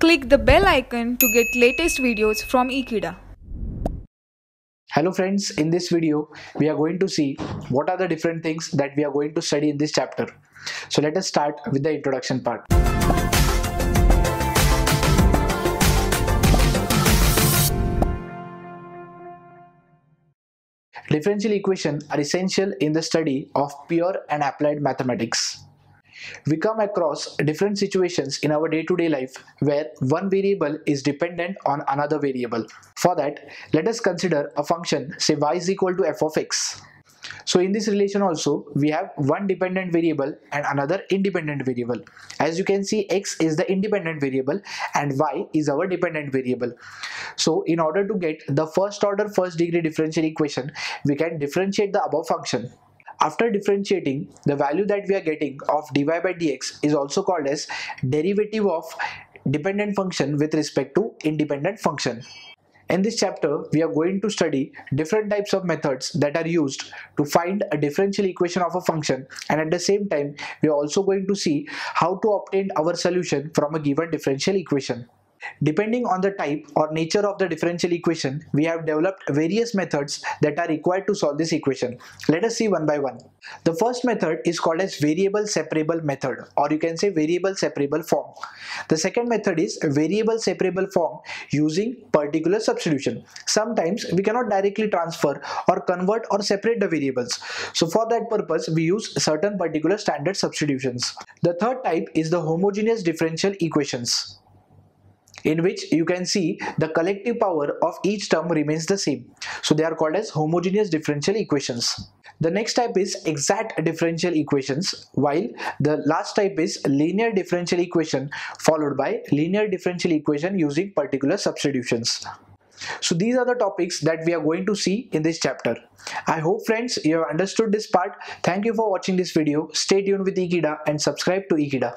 Click the bell icon to get latest videos from Ekeeda. Hello friends, in this video we are going to see what are the different things that we are going to study in this chapter. So let us start with the introduction part. Differential equations are essential in the study of pure and applied mathematics. We come across different situations in our day-to-day life where one variable is dependent on another variable. For that, let us consider a function say y is equal to f of x. So in this relation also we have one dependent variable and another independent variable. As you can see x is the independent variable and y is our dependent variable. So in order to get the first order first degree differential equation we can differentiate the above function. After differentiating, the value that we are getting of dy by dx is also called as derivative of dependent function with respect to independent function. In this chapter, we are going to study different types of methods that are used to find a differential equation of a function and at the same time, we are also going to see how to obtain our solution from a given differential equation. Depending on the type or nature of the differential equation, we have developed various methods that are required to solve this equation. Let us see one by one. The first method is called as variable separable method or you can say variable separable form. The second method is variable separable form using particular substitution. Sometimes we cannot directly transfer or convert or separate the variables. So for that purpose, we use certain particular standard substitutions. The third type is the homogeneous differential equations in which you can see the collective power of each term remains the same. So they are called as homogeneous differential equations. The next type is exact differential equations while the last type is linear differential equation followed by linear differential equation using particular substitutions. So these are the topics that we are going to see in this chapter. I hope friends you have understood this part. Thank you for watching this video. Stay tuned with Ekeeda and subscribe to Ekeeda.